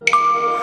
Música